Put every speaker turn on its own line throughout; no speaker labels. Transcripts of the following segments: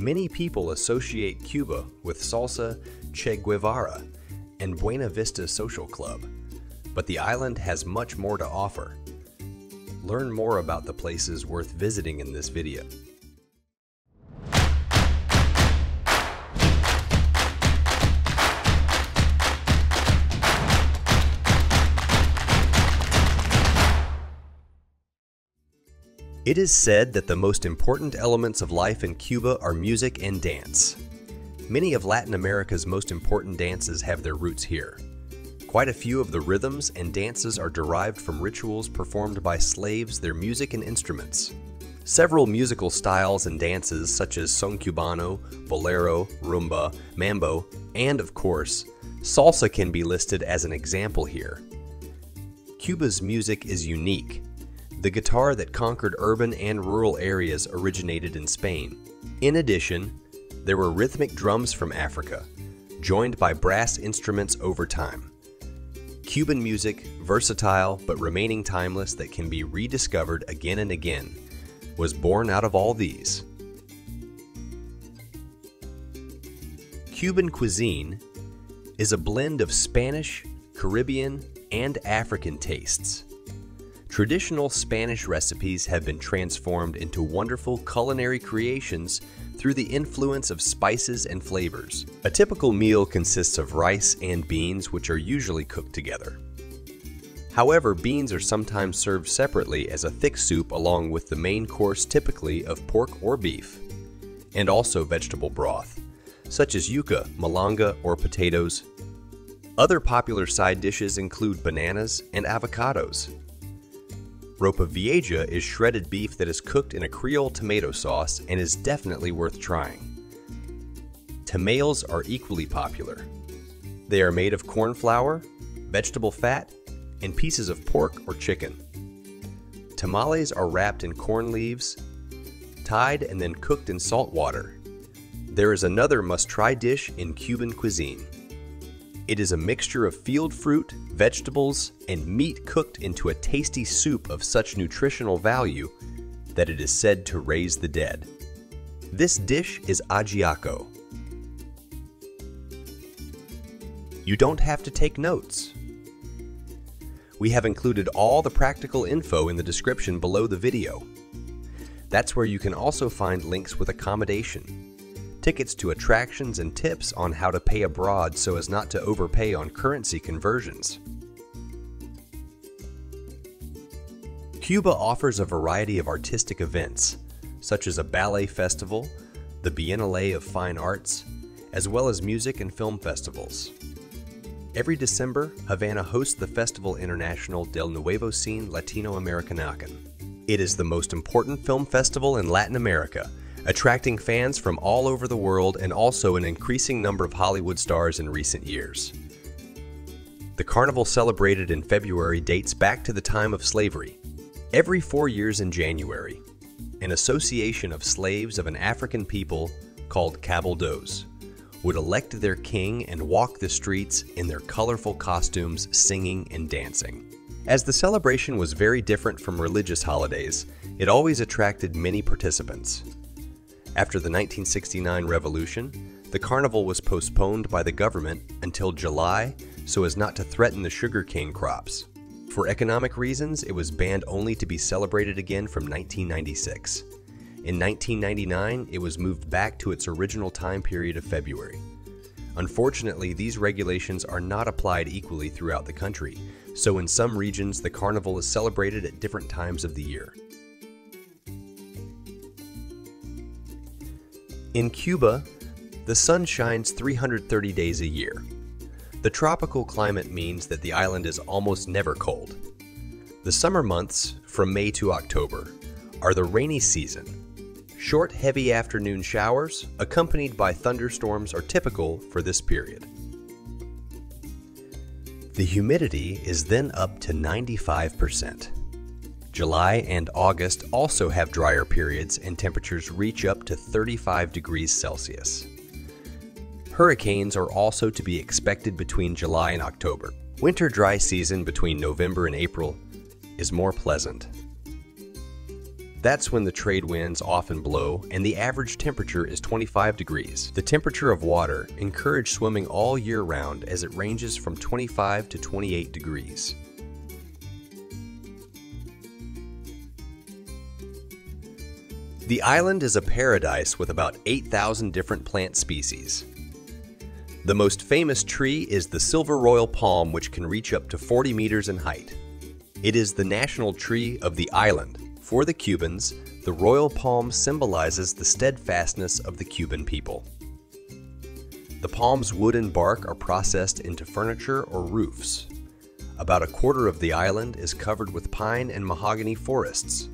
Many people associate Cuba with salsa, Che Guevara, and Buena Vista Social Club, but the island has much more to offer. Learn more about the places worth visiting in this video. It is said that the most important elements of life in Cuba are music and dance. Many of Latin America's most important dances have their roots here. Quite a few of the rhythms and dances are derived from rituals performed by slaves, their music, and instruments. Several musical styles and dances, such as son cubano, bolero, rumba, mambo, and of course, salsa, can be listed as an example here. Cuba's music is unique. The guitar that conquered urban and rural areas originated in Spain. In addition, there were rhythmic drums from Africa, joined by brass instruments over time. Cuban music, versatile but remaining timeless that can be rediscovered again and again, was born out of all these. Cuban cuisine is a blend of Spanish, Caribbean, and African tastes. Traditional Spanish recipes have been transformed into wonderful culinary creations through the influence of spices and flavors. A typical meal consists of rice and beans, which are usually cooked together. However, beans are sometimes served separately as a thick soup along with the main course typically of pork or beef, and also vegetable broth, such as yuca, malanga, or potatoes. Other popular side dishes include bananas and avocados, Ropa Vieja is shredded beef that is cooked in a Creole tomato sauce and is definitely worth trying. Tamales are equally popular. They are made of corn flour, vegetable fat, and pieces of pork or chicken. Tamales are wrapped in corn leaves, tied and then cooked in salt water. There is another must-try dish in Cuban cuisine. It is a mixture of field fruit, vegetables, and meat cooked into a tasty soup of such nutritional value that it is said to raise the dead. This dish is ajiaco. You don't have to take notes. We have included all the practical info in the description below the video. That's where you can also find links with accommodation, tickets to attractions, and tips on how to pay abroad so as not to overpay on currency conversions. Cuba offers a variety of artistic events, such as a ballet festival, the Biennale of Fine Arts, as well as music and film festivals. Every December, Havana hosts the Festival International del Nuevo Cine Latinoamericano. It is the most important film festival in Latin America attracting fans from all over the world and also an increasing number of Hollywood stars in recent years. The carnival celebrated in February dates back to the time of slavery. Every four years in January, an association of slaves of an African people called Cabildos would elect their king and walk the streets in their colorful costumes, singing and dancing. As the celebration was very different from religious holidays, it always attracted many participants. After the 1969 revolution, the carnival was postponed by the government until July so as not to threaten the sugarcane crops. For economic reasons, it was banned only to be celebrated again from 1996. In 1999, it was moved back to its original time period of February. Unfortunately, these regulations are not applied equally throughout the country, so in some regions the carnival is celebrated at different times of the year. In Cuba, the sun shines 330 days a year. The tropical climate means that the island is almost never cold. The summer months, from May to October, are the rainy season. Short, heavy afternoon showers, accompanied by thunderstorms, are typical for this period. The humidity is then up to 95%. July and August also have drier periods and temperatures reach up to 35 degrees Celsius. Hurricanes are also to be expected between July and October. Winter dry season between November and April is more pleasant. That's when the trade winds often blow and the average temperature is 25 degrees. The temperature of water encourage swimming all year round as it ranges from 25 to 28 degrees. The island is a paradise with about 8,000 different plant species. The most famous tree is the silver royal palm which can reach up to 40 meters in height. It is the national tree of the island. For the Cubans, the royal palm symbolizes the steadfastness of the Cuban people. The palm's wood and bark are processed into furniture or roofs. About a quarter of the island is covered with pine and mahogany forests.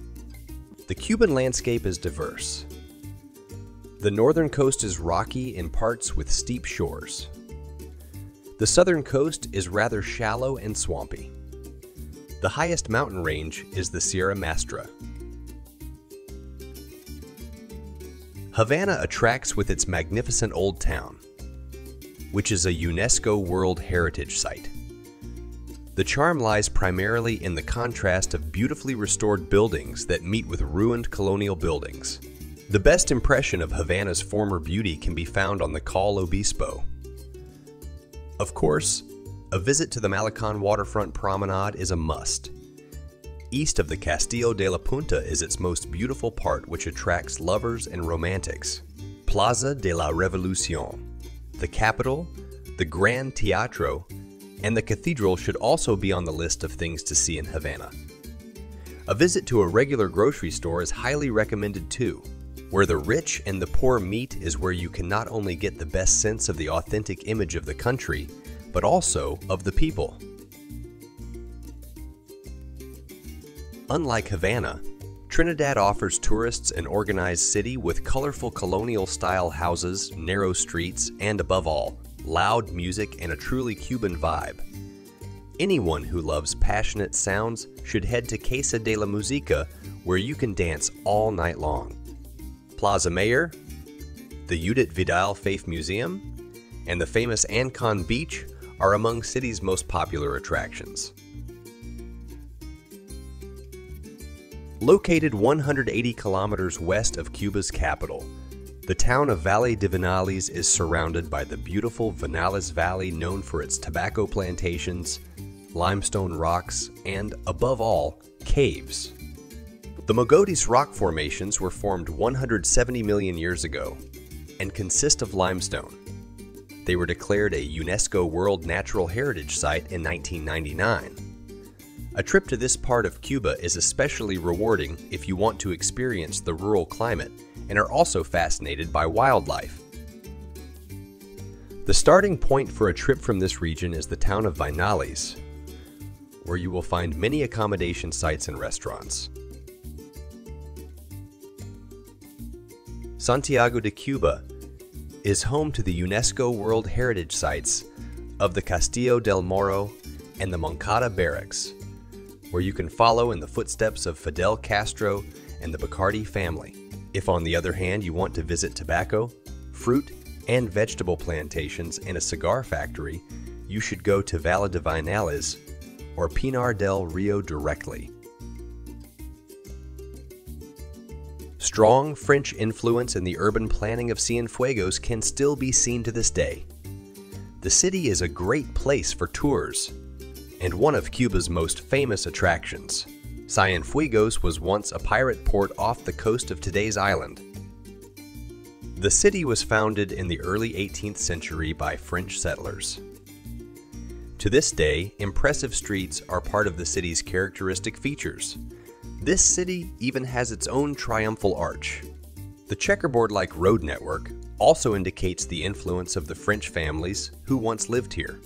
The Cuban landscape is diverse. The northern coast is rocky in parts with steep shores. The southern coast is rather shallow and swampy. The highest mountain range is the Sierra Maestra. Havana attracts with its magnificent old town, which is a UNESCO World Heritage Site. The charm lies primarily in the contrast of beautifully restored buildings that meet with ruined colonial buildings. The best impression of Havana's former beauty can be found on the Calle Obispo. Of course, a visit to the Malecon waterfront promenade is a must. East of the Castillo de la Punta is its most beautiful part which attracts lovers and romantics. Plaza de la Revolucion, the Capitol, the Grand Teatro, and the cathedral should also be on the list of things to see in Havana. A visit to a regular grocery store is highly recommended too. Where the rich and the poor meet is where you can not only get the best sense of the authentic image of the country, but also of the people. Unlike Havana, Trinidad offers tourists an organized city with colorful colonial style houses, narrow streets, and above all, loud music, and a truly Cuban vibe. Anyone who loves passionate sounds should head to Casa de la Musica, where you can dance all night long. Plaza Mayor, the Judith Vidal Faith Museum, and the famous Ancon Beach are among city's most popular attractions. Located 180 kilometers west of Cuba's capital, the town of Valle de Vinales is surrounded by the beautiful Vinales Valley known for its tobacco plantations, limestone rocks, and, above all, caves. The Mogotes rock formations were formed 170 million years ago and consist of limestone. They were declared a UNESCO World Natural Heritage Site in 1999. A trip to this part of Cuba is especially rewarding if you want to experience the rural climate and are also fascinated by wildlife. The starting point for a trip from this region is the town of Vinales, where you will find many accommodation sites and restaurants. Santiago de Cuba is home to the UNESCO World Heritage Sites of the Castillo del Morro and the Moncada Barracks, where you can follow in the footsteps of Fidel Castro and the Bacardi family. If, on the other hand, you want to visit tobacco, fruit, and vegetable plantations and a cigar factory, you should go to Valle de Vinales or Pinar del Rio directly. Strong French influence in the urban planning of Cienfuegos can still be seen to this day. The city is a great place for tours and one of Cuba's most famous attractions. Cienfuegos was once a pirate port off the coast of today's island. The city was founded in the early 18th century by French settlers. To this day, impressive streets are part of the city's characteristic features. This city even has its own triumphal arch. The checkerboard-like road network also indicates the influence of the French families who once lived here.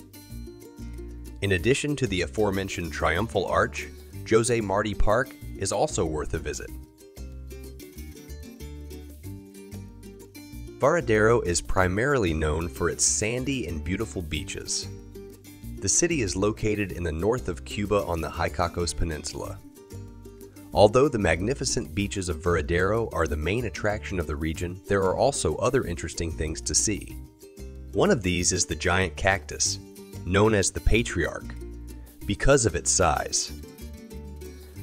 In addition to the aforementioned triumphal arch, Jose Marti Park is also worth a visit. Varadero is primarily known for its sandy and beautiful beaches. The city is located in the north of Cuba on the Icacos Peninsula. Although the magnificent beaches of Varadero are the main attraction of the region, there are also other interesting things to see. One of these is the giant cactus, known as the Patriarch, because of its size.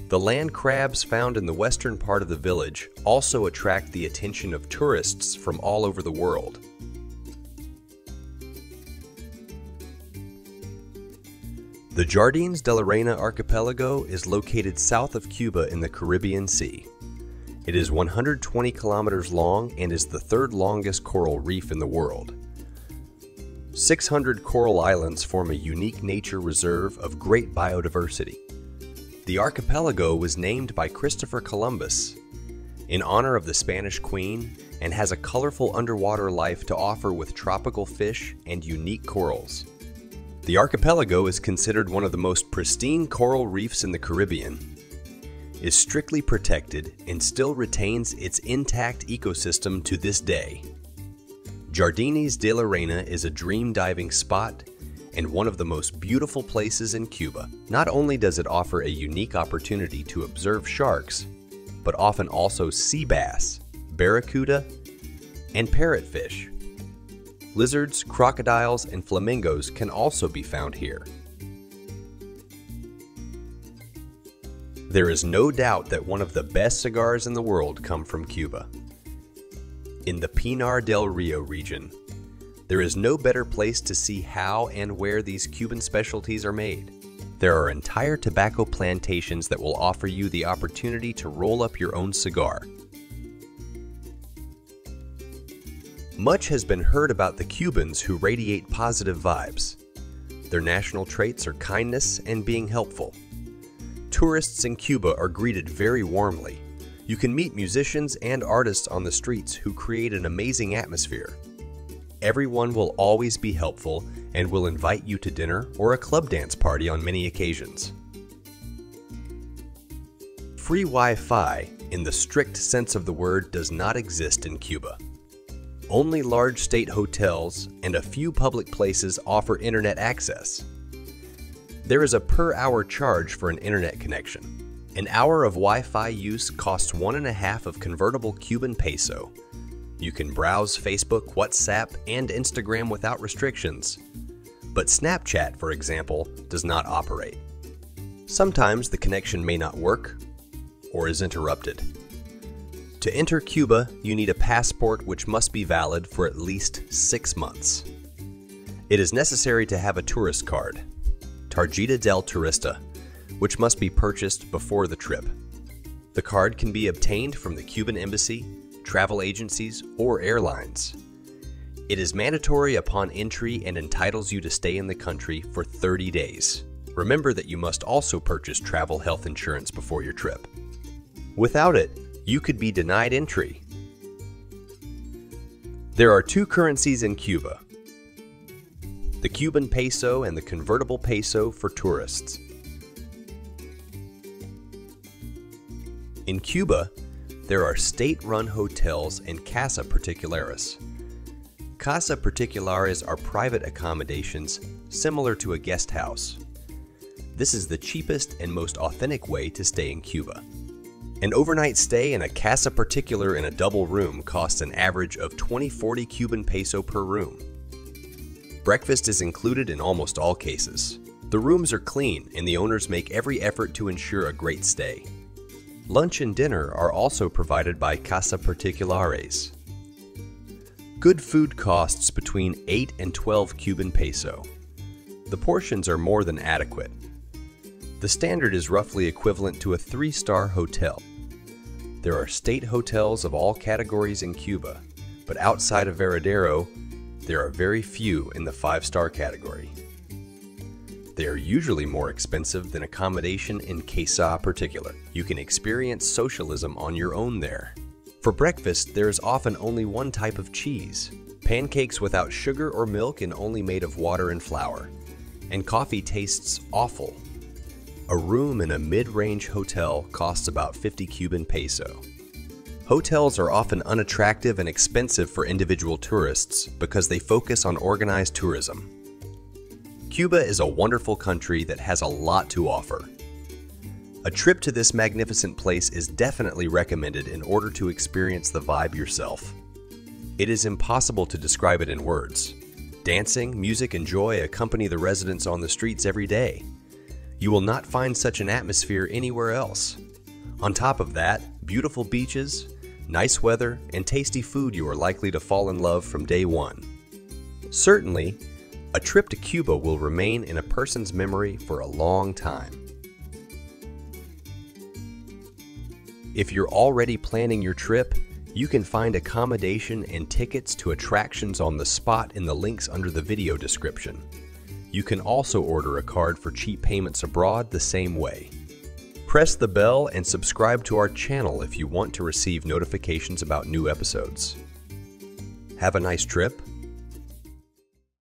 The land crabs found in the western part of the village also attract the attention of tourists from all over the world. The Jardines de la Reina archipelago is located south of Cuba in the Caribbean Sea. It is 120 kilometers long and is the third longest coral reef in the world. 600 coral islands form a unique nature reserve of great biodiversity. The archipelago was named by Christopher Columbus in honor of the Spanish Queen and has a colorful underwater life to offer with tropical fish and unique corals. The archipelago is considered one of the most pristine coral reefs in the Caribbean, is strictly protected, and still retains its intact ecosystem to this day. Jardines de la Reina is a dream diving spot and one of the most beautiful places in Cuba. Not only does it offer a unique opportunity to observe sharks, but often also sea bass, barracuda, and parrotfish. Lizards, crocodiles, and flamingos can also be found here. There is no doubt that one of the best cigars in the world come from Cuba. In the Pinar del Rio region, there is no better place to see how and where these Cuban specialties are made. There are entire tobacco plantations that will offer you the opportunity to roll up your own cigar Much has been heard about the Cubans who radiate positive vibes. Their national traits are kindness and being helpful. Tourists in Cuba are greeted very warmly. You can meet musicians and artists on the streets who create an amazing atmosphere. Everyone will always be helpful and will invite you to dinner or a club dance party on many occasions. Free Wi Fi, in the strict sense of the word, does not exist in Cuba. Only large state hotels and a few public places offer internet access. There is a per hour charge for an internet connection. An hour of Wi Fi use costs one and a half of convertible Cuban peso. You can browse Facebook, WhatsApp, and Instagram without restrictions. But Snapchat, for example, does not operate. Sometimes the connection may not work or is interrupted. To enter Cuba, you need a passport which must be valid for at least six months. It is necessary to have a tourist card, Tarjeta del Turista, which must be purchased before the trip. The card can be obtained from the Cuban embassy, travel agencies, or airlines. It is mandatory upon entry and entitles you to stay in the country for 30 days. Remember that you must also purchase travel health insurance before your trip. Without it, you could be denied entry. There are two currencies in Cuba the Cuban peso and the convertible peso for tourists. In Cuba, there are state run hotels and casa particulares. Casa particulares are private accommodations similar to a guest house. This is the cheapest and most authentic way to stay in Cuba. An overnight stay in a casa particular in a double room costs an average of 2040 Cuban peso per room. Breakfast is included in almost all cases. The rooms are clean and the owners make every effort to ensure a great stay. Lunch and dinner are also provided by Casa Particulares. Good food costs between 8 and 12 Cuban peso. The portions are more than adequate. The standard is roughly equivalent to a three star hotel. There are state hotels of all categories in Cuba, but outside of Varadero, there are very few in the five star category. They are usually more expensive than accommodation in Casa particular. You can experience socialism on your own there. For breakfast, there is often only one type of cheese pancakes without sugar or milk and only made of water and flour. And coffee tastes awful a room in a mid range hotel costs about 50 Cuban peso. Hotels are often unattractive and expensive for individual tourists because they focus on organized tourism. Cuba is a wonderful country that has a lot to offer. A trip to this magnificent place is definitely recommended in order to experience the vibe yourself. It is impossible to describe it in words. Dancing, music, and joy accompany the residents on the streets every day, You will not find such an atmosphere anywhere else. On top of that, beautiful beaches, nice weather, and tasty food you are likely to fall in love from day one. Certainly, a trip to Cuba will remain in a person's memory for a long time. If you're already planning your trip, you can find accommodation and tickets to attractions on the spot in the links under the video description. You can also order a card for cheap payments abroad the same way. Press the bell and subscribe to our channel if you want to receive notifications about new episodes. Have a nice trip